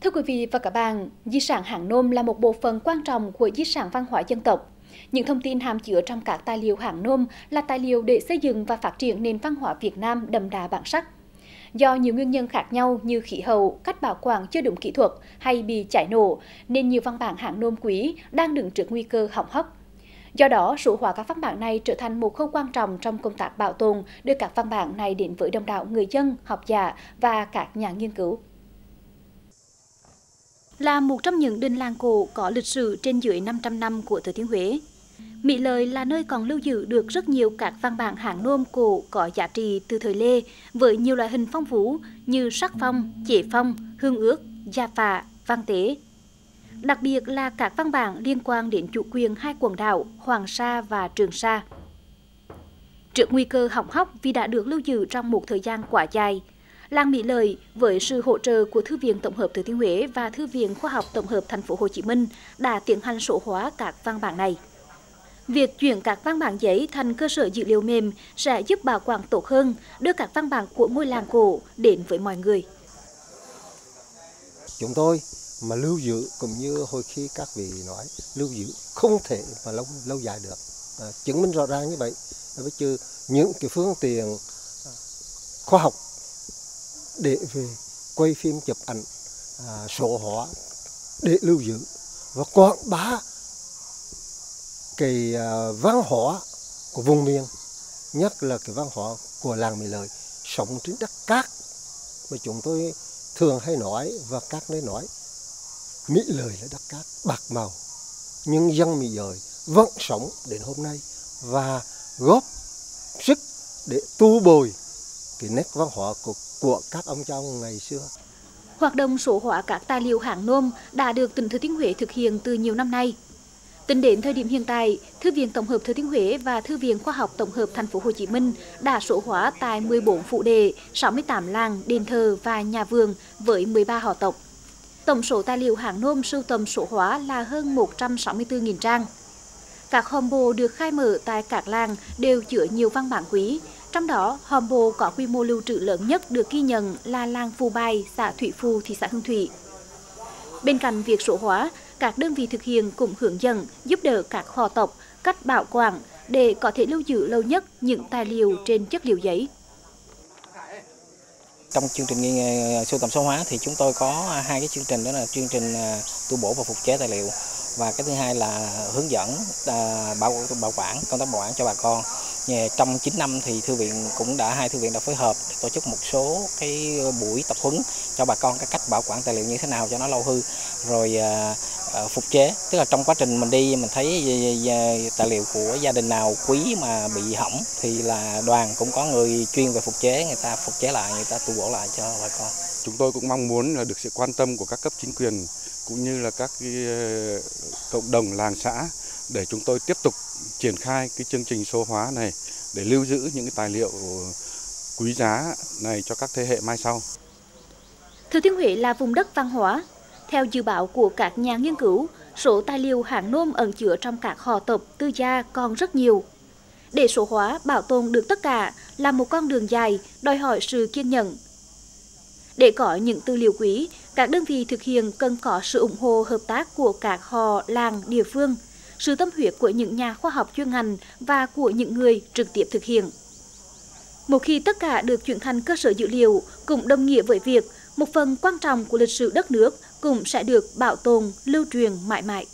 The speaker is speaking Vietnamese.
Thưa quý vị và các bạn, di sản hàng Nôm là một bộ phận quan trọng của di sản văn hóa dân tộc. Những thông tin hàm chứa trong các tài liệu hàng Nôm là tài liệu để xây dựng và phát triển nền văn hóa Việt Nam đậm đà bản sắc. Do nhiều nguyên nhân khác nhau như khí hậu, cách bảo quản chưa đúng kỹ thuật hay bị cháy nổ, nên nhiều văn bản hàng Nôm quý đang đứng trước nguy cơ hỏng hóc. Do đó, số hóa các văn bản này trở thành một khâu quan trọng trong công tác bảo tồn, đưa các văn bản này đến với đông đảo người dân, học giả và các nhà nghiên cứu. Là một trong những đình làng cổ có lịch sử trên dưới 500 năm của Thừa Thiên Huế, Mỹ Lợi là nơi còn lưu giữ được rất nhiều các văn bản hàng Nôm cổ có giá trị từ thời Lê với nhiều loại hình phong phú như sắc phong, chế phong, hương ước, gia phả, văn tế. Đặc biệt là các văn bản liên quan đến chủ quyền hai quần đảo Hoàng Sa và Trường Sa. Trước nguy cơ hỏng hóc vì đã được lưu giữ trong một thời gian quá dài, Làng Mỹ Lợi với sự hỗ trợ của Thư viện Tổng hợp Thừa Thiên Huế và Thư viện Khoa học Tổng hợp Thành phố Hồ Chí Minh đã tiến hành số hóa các văn bản này. Việc chuyển các văn bản giấy thành cơ sở dữ liệu mềm sẽ giúp bảo quản tốt hơn, đưa các văn bản của ngôi làng cổ đến với mọi người. Chúng tôi mà lưu giữ cũng như hồi khi các vị nói lưu giữ không thể mà lâu lâu dài được à, chứng minh rõ ràng như vậy với chứ những cái phương tiện à, khoa học để về quay phim chụp ảnh à, sổ hóa để lưu giữ. Và quảng bá cái à, văn hóa của vùng miền nhất là cái văn hóa của làng Mỹ Lợi sống trên đất cát mà chúng tôi thường hay nói và các nơi nói. Mỹ Lợi là đất cát bạc màu nhưng dân Mỹ Lợi vẫn sống đến hôm nay và góp sức để tu bồi cái nét văn hóa của, của các ông cha ngày xưa. Hoạt động số hóa các tài liệu hạng Nôm đã được tỉnh Thừa Thiên Huế thực hiện từ nhiều năm nay. Tính đến thời điểm hiện tại, Thư viện Tổng hợp Thừa Thiên Huế và Thư viện Khoa học Tổng hợp Thành phố Hồ Chí Minh đã số hóa tại 14 phụ đề, 68 làng, đền thờ và nhà vườn với 13 họ tộc. Tổng số tài liệu hạng Nôm sưu tầm số hóa là hơn 164.000 trang. Các hòm bồ được khai mở tại các làng đều chứa nhiều văn bản quý, trong đó hòm bồ có quy mô lưu trữ lớn nhất được ghi nhận là làng Phù Bài, xã Thủy Phù, thị xã Hương Thủy. Bên cạnh việc số hóa, các đơn vị thực hiện cũng hướng dẫn giúp đỡ các họ tộc cách bảo quản để có thể lưu giữ lâu nhất những tài liệu trên chất liệu giấy. Trong chương trình à, sưu tầm số hóa thì chúng tôi có hai cái chương trình đó là chương trình à, tu bổ và phục chế tài liệu và cái thứ hai là hướng dẫn à, bảo bảo quản công tác bảo quản cho bà con trong 9 năm thì thư viện cũng đã, hai thư viện đã phối hợp tổ chức một số cái buổi tập huấn cho bà con cái cách bảo quản tài liệu như thế nào cho nó lâu hư. Rồi à, phục chế tức là trong quá trình mình đi mình thấy tài liệu của gia đình nào quý mà bị hỏng thì là đoàn cũng có người chuyên về phục chế người ta phục chế lại người ta tu bổ lại cho bà con chúng tôi cũng mong muốn là được sự quan tâm của các cấp chính quyền cũng như là các cái ờ, cộng đồng làng xã để chúng tôi tiếp tục triển khai cái chương trình số hóa này để lưu giữ những cái tài liệu quý giá này cho các thế hệ mai sau. Thừa Thiên Huế là vùng đất văn hóa. Theo dự báo của các nhà nghiên cứu, số tài liệu Hán Nôm ẩn chứa trong các họ tộc tư gia còn rất nhiều. Để số hóa bảo tồn được tất cả là một con đường dài, đòi hỏi sự kiên nhẫn. Để có những tư liệu quý, các đơn vị thực hiện cần có sự ủng hộ hợp tác của các họ làng địa phương – sự tâm huyết của những nhà khoa học chuyên ngành và của những người trực tiếp thực hiện. Một khi tất cả được chuyển thành cơ sở dữ liệu, cũng đồng nghĩa với việc một phần quan trọng của lịch sử đất nước cũng sẽ được bảo tồn, lưu truyền mãi mãi.